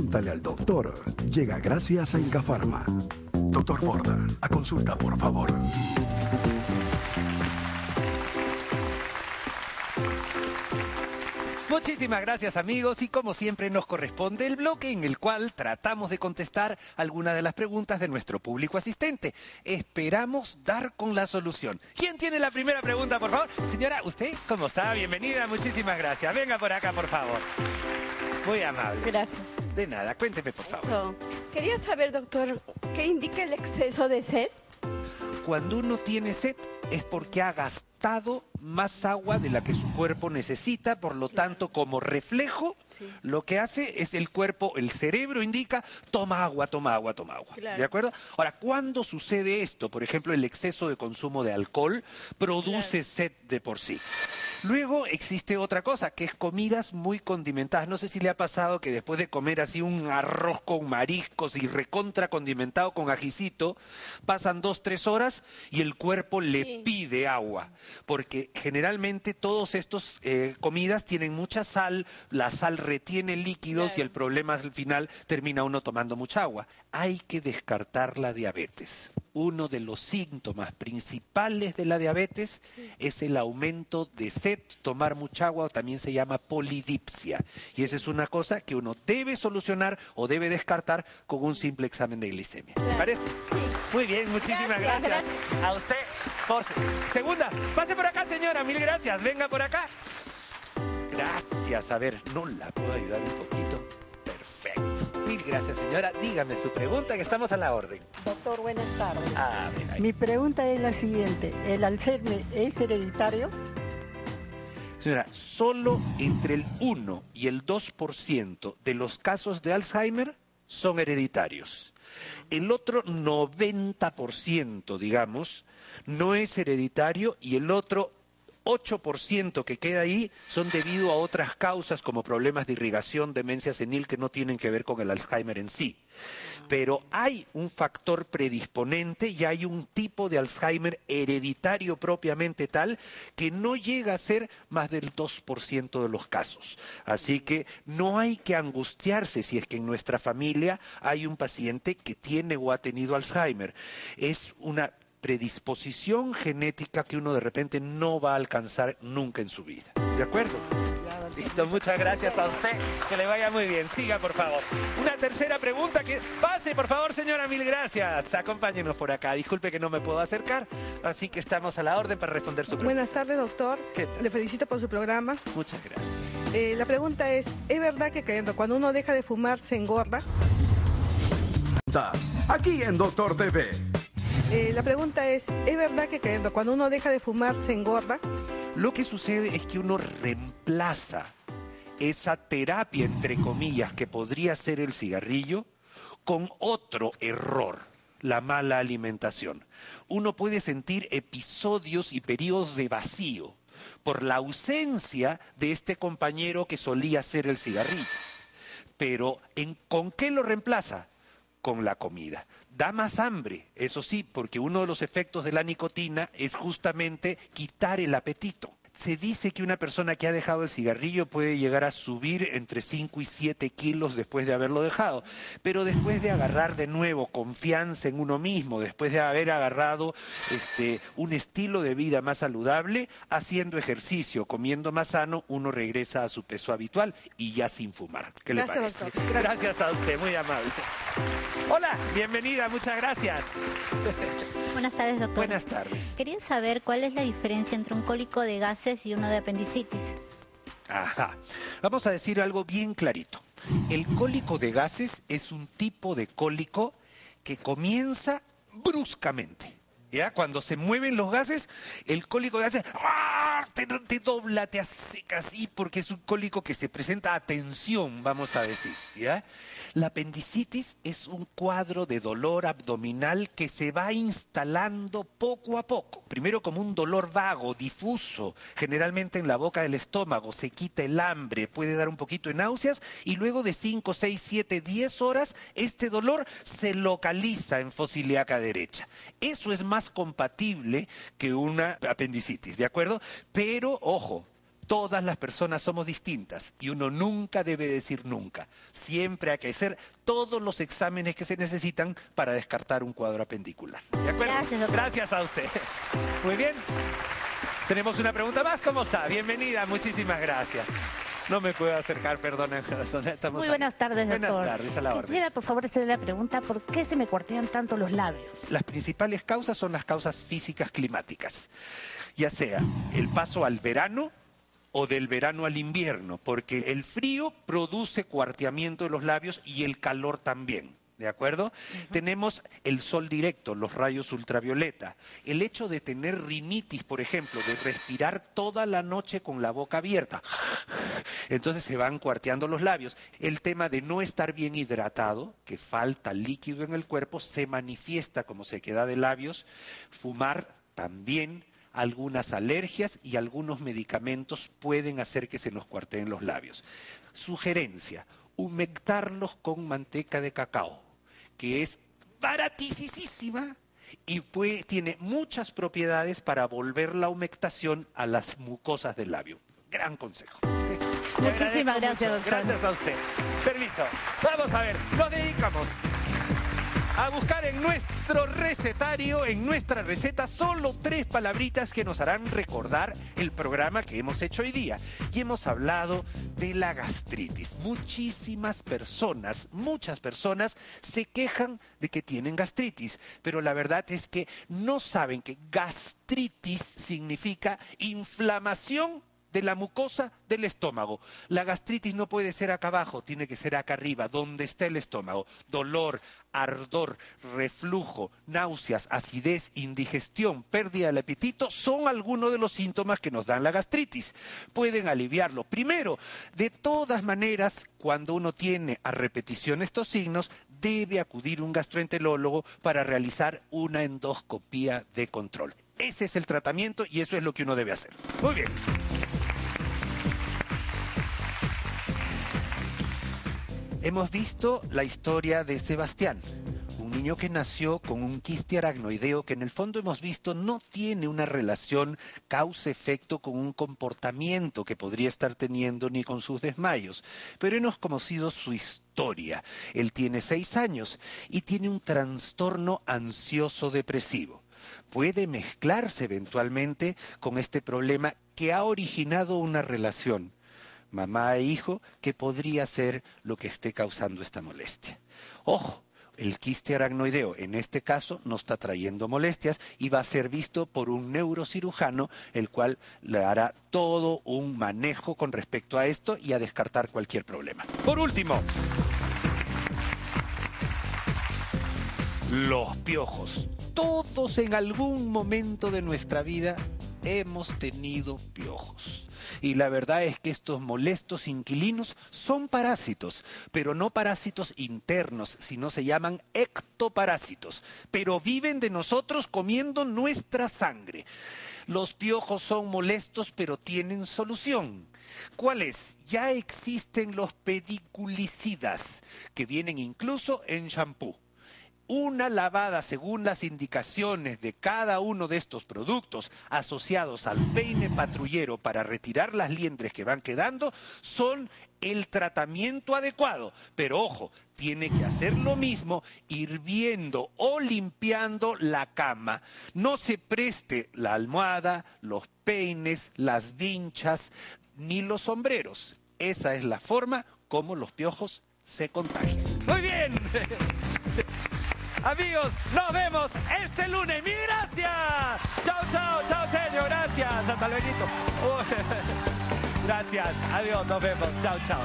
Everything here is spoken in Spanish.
Pregúntale al doctor. Llega gracias a Incafarma. Doctor Ford, a consulta, por favor. Muchísimas gracias amigos y como siempre nos corresponde el bloque en el cual tratamos de contestar algunas de las preguntas de nuestro público asistente. Esperamos dar con la solución. ¿Quién tiene la primera pregunta, por favor? Señora, ¿usted cómo está? Bienvenida, muchísimas gracias. Venga por acá, por favor. Muy amable. Gracias. De nada, cuénteme, por favor. Quería saber, doctor, ¿qué indica el exceso de sed? Cuando uno tiene sed es porque ha gastado más agua de la que su cuerpo necesita, por lo tanto, como reflejo, Sí. lo que hace es el cuerpo, el cerebro indica, toma agua, toma agua, toma agua. Claro. ¿De acuerdo? Ahora, ¿cuándo sucede esto? Por ejemplo, el exceso de consumo de alcohol produce Claro. sed de por sí. Luego existe otra cosa, que es comidas muy condimentadas. No sé si le ha pasado que después de comer así un arroz con mariscos y recontra condimentado con ajicito, pasan dos, tres horas y el cuerpo le Sí. pide agua. Porque generalmente todos estos eh, comidas tienen mucha sal, la sal retiene líquidos y el problema es al final termina uno tomando mucha agua. Hay que descartar la diabetes. Uno de los síntomas principales de la diabetes es el aumento de sed, tomar mucha agua o también se llama polidipsia. Y esa es una cosa que uno debe solucionar o debe descartar con un simple examen de glicemia. ¿Le Claro. parece? Sí. Muy bien, muchísimas Gracias, gracias. A usted por segunda. Pase por acá, señora. Mil gracias. Venga por acá. Gracias. A ver, ¿no la puedo ayudar un poquito? Perfecto. Mil gracias, señora. Dígame su pregunta, que estamos a la orden. Doctor, buenas tardes. A ver, ahí. Mi pregunta es la siguiente. ¿El Alzheimer es hereditario? Señora, solo entre el 1 y el 2% de los casos de Alzheimer son hereditarios. El otro 90%, digamos, no es hereditario y el otro 8% que queda ahí son debido a otras causas como problemas de irrigación, demencia senil que no tienen que ver con el Alzheimer en sí. Pero hay un factor predisponente y hay un tipo de Alzheimer hereditario propiamente tal que no llega a ser más del 2% de los casos. Así que no hay que angustiarse si es que en nuestra familia hay un paciente que tiene o ha tenido Alzheimer. Es una predisposición genética que uno de repente no va a alcanzar nunca en su vida. ¿De acuerdo? Listo, muchas gracias a usted. Que le vaya muy bien. Siga, por favor. Una tercera pregunta que pase, por favor, señora. Mil gracias. Acompáñenos por acá. Disculpe que no me puedo acercar, así que estamos a la orden para responder su pregunta. Buenas tardes, doctor. ¿Qué tal? Le felicito por su programa. Muchas gracias. Eh, la pregunta es, ¿es verdad que cuando- cuando uno deja de fumar se engorda? Aquí en Doctor TV. Eh, la pregunta es, ¿es verdad que cuando- uno deja de fumar se engorda? Lo que sucede es que uno reemplaza esa terapia, entre comillas, que podría ser el cigarrillo, con otro error, la mala alimentación. Uno puede sentir episodios y periodos de vacío por la ausencia de este compañero que solía ser el cigarrillo. Pero ¿en, ¿con qué lo reemplaza? Con la comida. Da más hambre, eso sí, porque uno de los efectos de la nicotina es justamente quitar el apetito. Se dice que una persona que ha dejado el cigarrillo puede llegar a subir entre 5 y 7 kilos después de haberlo dejado, pero después de agarrar de nuevo confianza en uno mismo, después de haber agarrado este, un estilo de vida más saludable, haciendo ejercicio, comiendo más sano, uno regresa a su peso habitual y ya sin fumar. ¿Qué le parece? Gracias a usted, muy amable. Hola, bienvenida, muchas gracias. Buenas tardes, doctor. Buenas tardes. Quería saber cuál es la diferencia entre un cólico de gases y uno de apendicitis. Ajá. Vamos a decir algo bien clarito. El cólico de gases es un tipo de cólico que comienza bruscamente. ¿Ya? Cuando se mueven los gases, el cólico de gases ¡ah! Te, te dobla, te hace así, porque es un cólico que se presenta a tensión, vamos a decir. ¿ya? La apendicitis es un cuadro de dolor abdominal que se va instalando poco a poco. Primero como un dolor vago, difuso, generalmente en la boca del estómago, se quita el hambre, puede dar un poquito de náuseas y luego de 5, 6, 7, 10 horas este dolor se localiza en fosiliaca derecha. Eso es más compatible que una apendicitis, ¿de acuerdo? Ojo, Todas las personas somos distintas y uno nunca debe decir nunca. Siempre hay que hacer todos los exámenes que se necesitan para descartar un cuadro apendicular. ¿De acuerdo? Gracias, doctor. Gracias a usted. Muy bien. Tenemos una pregunta más. ¿Cómo está? Bienvenida. Muchísimas gracias. No me puedo acercar, perdón, Estamos Muy buenas tardes, doctor. Buenas tardes, a la orden. Quisiera, por favor, hacerle la pregunta, ¿por qué se me cuartean tanto los labios? Las principales causas son las causas físicas climáticas, ya sea el paso al verano o del verano al invierno, porque el frío produce cuarteamiento de los labios y el calor también. ¿De acuerdo? Tenemos el sol directo, los rayos ultravioleta. El hecho de tener rinitis, por ejemplo, de respirar toda la noche con la boca abierta. Entonces se van cuarteando los labios. El tema de no estar bien hidratado, que falta líquido en el cuerpo, se manifiesta como sequedad de labios. Fumar también. Algunas alergias y algunos medicamentos pueden hacer que se nos cuarteen los labios. Sugerencia, humectarlos con manteca de cacao, que es baratísima y puede- tiene muchas propiedades para volver la humectación a las mucosas del labio. Gran consejo. Muchísimas gracias, doctor. Gracias a usted. Permiso. Vamos a ver, nos dedicamos a buscar en nuestro recetario, en nuestra receta, solo tres palabritas que nos harán recordar el programa que hemos hecho hoy día. Y hemos hablado de la gastritis. Muchísimas personas, muchas personas se quejan de que tienen gastritis, pero la verdad es que no saben que gastritis significa inflamación de la mucosa del estómago. La gastritis no puede ser acá abajo, tiene que ser acá arriba, donde está el estómago. Dolor, ardor, reflujo, náuseas, acidez, indigestión, pérdida del apetito son algunos de los síntomas que nos dan la gastritis. Pueden aliviarlo. Primero, de todas maneras, cuando uno tiene a repetición estos signos, debe acudir un gastroenterólogo para realizar una endoscopía de control. Ese es el tratamiento y eso es lo que uno debe hacer. Muy bien. Hemos visto la historia de Sebastián, un niño que nació con un quiste aracnoideo que en el fondo hemos visto no tiene una relación causa-efecto con un comportamiento que podría estar teniendo ni con sus desmayos, pero hemos conocido su historia. Él tiene seis años y tiene un trastorno ansioso depresivo. Puede mezclarse eventualmente con este problema que ha originado una relación mamá e hijo, que podría ser lo que esté causando esta molestia. Ojo, el quiste aracnoideo en este caso no está trayendo molestias y va a ser visto por un neurocirujano, el cual le hará todo un manejo con respecto a esto y a descartar cualquier problema. Por último, los piojos. Todos en algún momento de nuestra vida hemos tenido piojos. Y la verdad es que estos molestos inquilinos son parásitos, pero no parásitos internos, sino se llaman ectoparásitos, pero viven de nosotros comiendo nuestra sangre. Los piojos son molestos, pero tienen solución. ¿Cuál es? Ya existen los pediculicidas, que vienen incluso en shampoo una lavada según las indicaciones de cada uno de estos productos asociados al peine patrullero para retirar las liendres que van quedando son el tratamiento adecuado. Pero ojo, tiene que hacer lo mismo hirviendo o limpiando la cama. No se preste la almohada, los peines, las vinchas ni los sombreros. Esa es la forma como los piojos se contagian. Muy bien. Amigos, nos vemos este lunes. ¡Mi gracias! Chao, chao, chao, señor. Gracias. Hasta luego. Gracias. Adiós. Nos vemos. Chao, chao.